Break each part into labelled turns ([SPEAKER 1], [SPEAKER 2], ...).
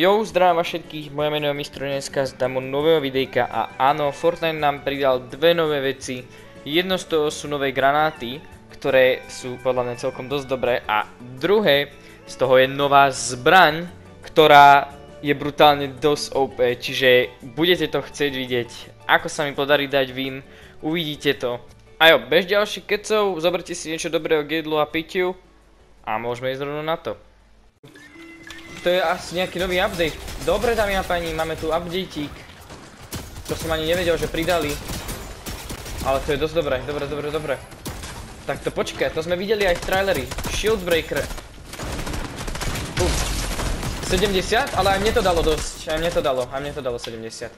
[SPEAKER 1] Jo, zdravím vás všetkých, moje meno je Mistro dneska z damu nového videjka a áno, Fortnite nám pridal dve nové veci. Jedno z toho sú nové granáty, ktoré sú podľa mňa celkom dosť dobré a druhé z toho je nová zbraň, ktorá je brutálne dosť OP, čiže budete to chcieť vidieť, ako sa mi podarí dať vin, uvidíte to. A jo, bez ďalších kecov, zoberte si niečo dobrého k jedlu a pitiu a môžeme ísť rovno na to. To je asi nejaký nový update. Dobre, dámy a páni, máme tu updateík. To som ani nevedel, že pridali. Ale to je dosť dobré, dobre, dobre, dobre. Tak to počkaj, to sme videli aj v traileri. Shieldbreaker. Bum. 70, ale aj mne to dalo dosť, aj mne to dalo, aj mne to dalo 70.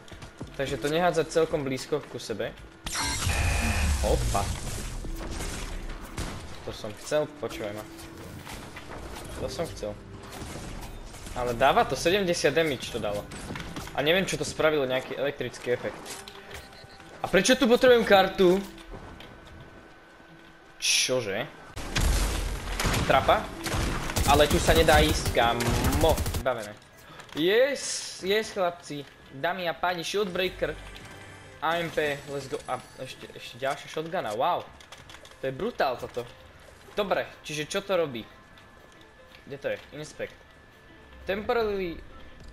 [SPEAKER 1] Takže to nehádzať celkom blízko ku sebe. Opa. To som chcel, počúvaj ma. To som chcel. Ale dáva to 70 damage to dalo. A neviem, čo to spravilo, nejaký elektrický efekt. A prečo tu potrebujem kartu? Čože? Trapa? Ale tu sa nedá ísť, kamo. Bavené. Yes, yes chlapci. Dámy a páni, Shieldbreaker. AMP, let's go. A ešte, ešte ďalšia shotguna, wow. To je brutál toto. Dobre, čiže čo to robí? Kde to je? Inspect. Temporarily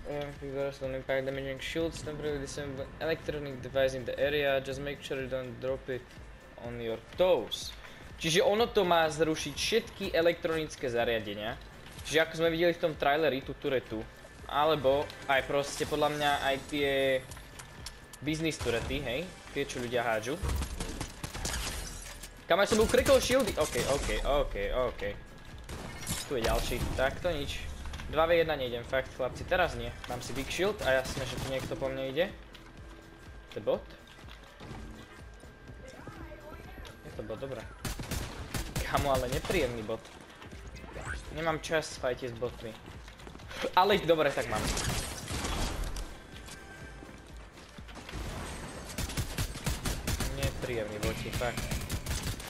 [SPEAKER 1] uh, reverse don't impact damaging shields, temporarily disable electronic device in the area, just make sure you don't drop it on your toes. Čiže ono to má zrušiť všetky elektronické zariadenia. Čiže ako sme videli v tom traileri, tú turetu, alebo aj proste podľa mňa aj tie business turety, hej, tie čo ľudia hádžu. Kam aj som bol krekol shieldy, ok, ok, ok, ok. Tu je ďalší, tak to nič. 2v1 nejdem, fakt chlapci, teraz nie. Mám si big shield a jasné, že tu niekto po mne ide. To bot? Je to bot, dobré. Kamo, ale nepríjemný bot. Nemám čas fajti s botmi. Ale dobre, tak mám. Nepríjemný boti, fakt.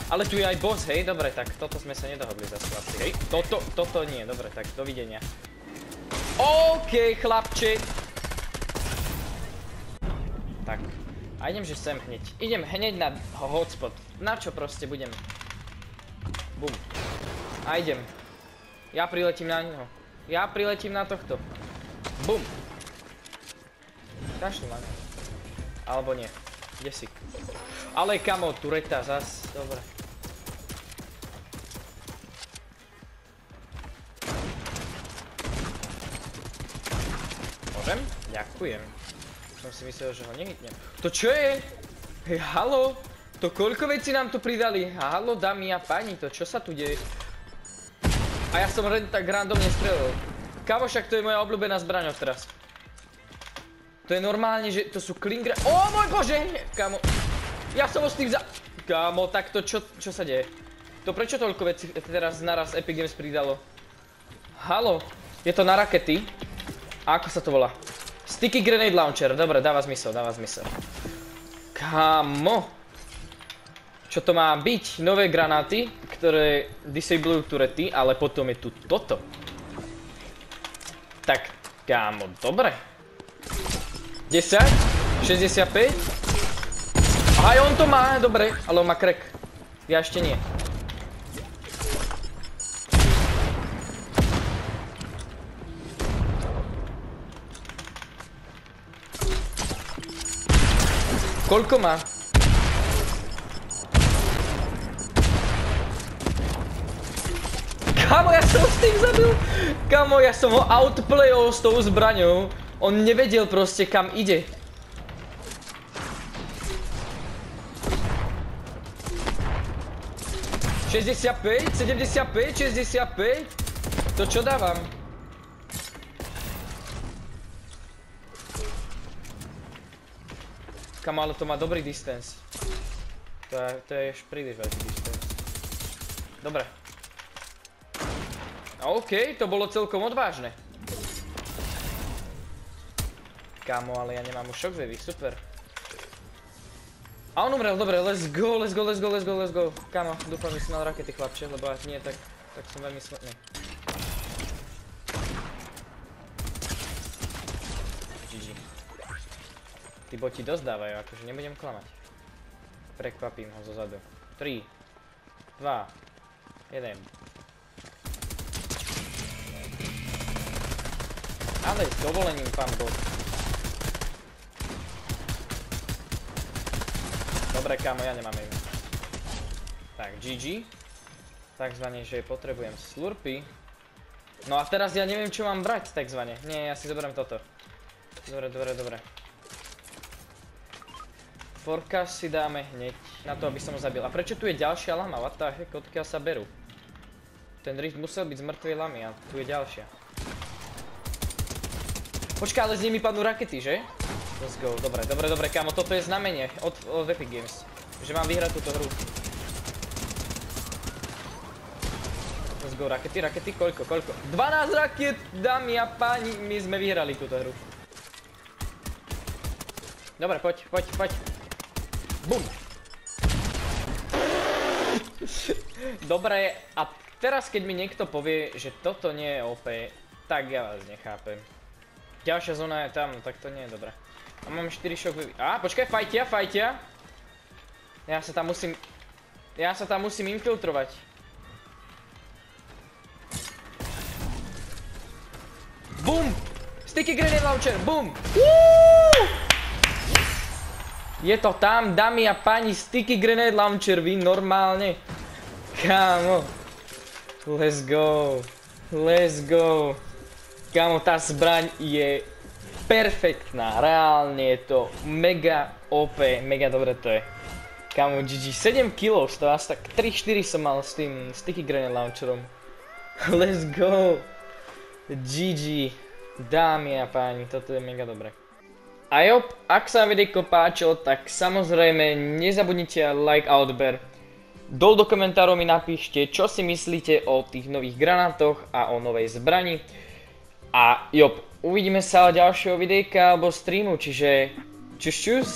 [SPEAKER 1] Ale tu je aj boss, hej, dobre, tak toto sme sa nedohodli za chlapci, hej. Toto, toto nie, dobre, tak dovidenia. OK, chlapči. Tak. A idem, že sem hneď. Idem hneď na hotspot. Na čo proste budem? Bum. A idem. Ja priletím na neho. Ja priletím na tohto. Bum. Kašli ma. Alebo nie. Kde si? Ale kamo, tureta zas. Dobre. Môžem? Ďakujem. Som si myslel, že ho nehytnem. To čo je? Hej, halo? To koľko vecí nám tu pridali? Halo, dámy a páni, to čo sa tu deje? A ja som len tak randomne strelil. Kámo, však to je moja obľúbená zbraň teraz. To je normálne, že to sú klingre... Ó, môj bože! Kámo, ja som ho s tým za... Kámo, tak to čo, čo sa deje? To prečo toľko vecí teraz naraz Epic Games pridalo? Halo, je to na rakety? Ako sa to volá? Sticky Grenade Launcher, dobre, dáva zmysel, dáva zmysel. Kamo. Čo to má byť? Nové granáty, ktoré disablujú turety, ale potom je tu toto. Tak, kámo, dobre. 10, 65. Aj on to má, dobre, ale on má crack. Ja ešte nie. Koľko má? Kamo, ja som s tým zabil! Kamo, ja som ho outplayol s tou zbraňou. On nevedel proste kam ide. Šesťdesiatpäť, sedemdesiatpäť, šesťdesiatpäť. To čo dávam? Kam, ale to má dobrý distance. To je, to je príliš veľký distance. Dobre. OK, to bolo celkom odvážne. Kámo, ale ja nemám už shockwave'y, super. A on umrel, dobre, let's go, let's go, let's go, let's go, let's go. Kámo, dúfam, že si mal rakety, chlapče, lebo ak nie, tak, tak som veľmi smutný. Tí boti dosť dávajú, akože nebudem klamať. Prekvapím ho zozadu. 3, 2, 1. Ale s dovolením, pán bot. Dobre, kámo, ja nemám aim. Tak, GG. Takzvané, že potrebujem slurpy. No a teraz ja neviem, čo mám brať, takzvané. Nie, ja si zoberiem toto. Dobre, dobre, dobre. Forecast si dáme hneď, na to, aby som ho zabil. A prečo tu je ďalšia lama? What the heck, odkiaľ sa berú? Ten rift musel byť z mŕtvej lamy a tu je ďalšia. Počkaj, ale z nimi padnú rakety, že? Let's go, dobre, dobre, dobre, kámo, toto je znamenie od, od Epic Games. Že mám vyhrať túto hru. Let's go, rakety, rakety, koľko, koľko? 12 raket, dámy a páni, my sme vyhrali túto hru. Dobre, poď, poď, poď. Bum! Dobre, a teraz keď mi niekto povie, že toto nie je OP, tak ja vás nechápem. Ďalšia zóna je tam, tak to nie je dobré. A mám 4 šok. Á, počkaj, fajtia, fajtia. Ja sa tam musím... Ja sa tam musím infiltrovať. Bum! Sticky grenade launcher, bum! Je to tam, dámy a páni, sticky grenade launcher, vy normálne. Kámo. Let's go. Let's go. Kámo, tá zbraň je perfektná, reálne je to mega OP, mega dobre to je. Kámo, GG, 7 kg, to asi tak 3-4 som mal s tým sticky grenade launcherom. Let's go! GG, dámy a páni, toto je mega dobre. A jo, ak sa videjko páčilo, tak samozrejme nezabudnite like a odber. Dol do komentárov mi napíšte, čo si myslíte o tých nových granátoch a o novej zbrani. A jo, uvidíme sa ďalšieho videjka alebo streamu, čiže čus čus.